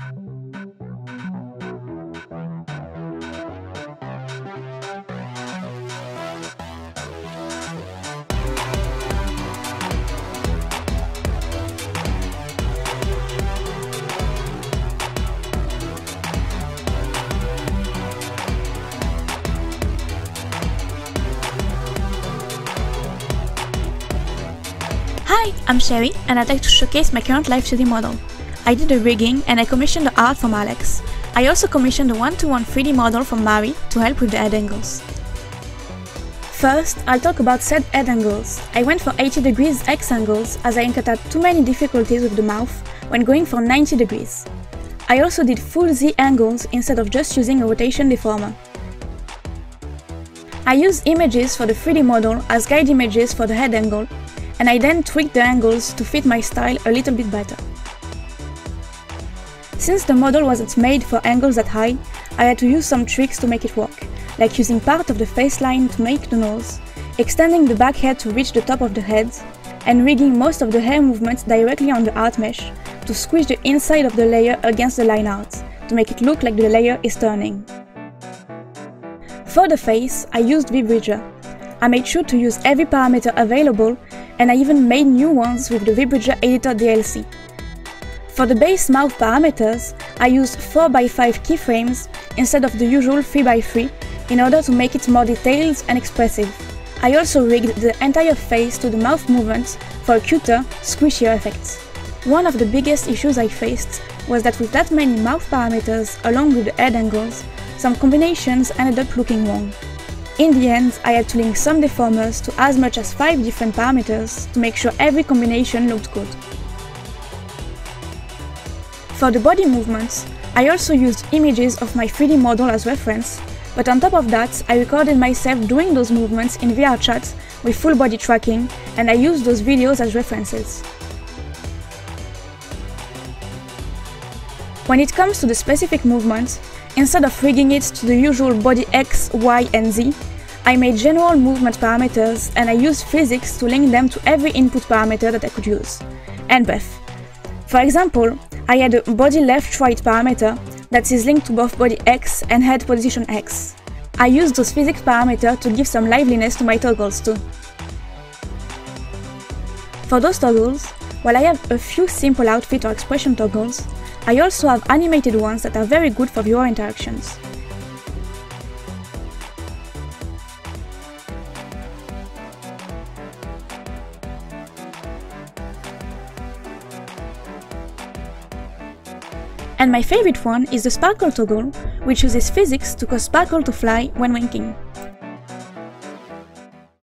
Hi, I'm Sherry and I'd like to showcase my current Live2D model. I did the rigging and I commissioned the art from Alex. I also commissioned a one-to-one 3D model from Mari to help with the head angles. First, I'll talk about said head angles. I went for 80 degrees X angles as I encountered too many difficulties with the mouth when going for 90 degrees. I also did full Z angles instead of just using a rotation deformer. I used images for the 3D model as guide images for the head angle, and I then tweaked the angles to fit my style a little bit better. Since the model wasn't made for angles that high, I had to use some tricks to make it work, like using part of the face line to make the nose, extending the back head to reach the top of the head, and rigging most of the hair movements directly on the art mesh to squish the inside of the layer against the line art, to make it look like the layer is turning. For the face, I used VBridger. I made sure to use every parameter available and I even made new ones with the VBridger Editor DLC. For the base mouth parameters, I used 4x5 keyframes instead of the usual 3x3 in order to make it more detailed and expressive. I also rigged the entire face to the mouth movements for cuter, squishier effect. One of the biggest issues I faced was that with that many mouth parameters along with the head angles, some combinations ended up looking wrong. In the end, I had to link some deformers to as much as 5 different parameters to make sure every combination looked good. For the body movements, I also used images of my 3D model as reference, but on top of that, I recorded myself doing those movements in VRChat with full body tracking, and I used those videos as references. When it comes to the specific movements, instead of rigging it to the usual body X, Y and Z, I made general movement parameters and I used physics to link them to every input parameter that I could use, and path. For example, I had a body left-right parameter that is linked to both body X and head position X. I used those physics parameters to give some liveliness to my toggles too. For those toggles, while I have a few simple outfit or expression toggles, I also have animated ones that are very good for viewer interactions. And my favorite one is the sparkle toggle, which uses physics to cause sparkle to fly when winking.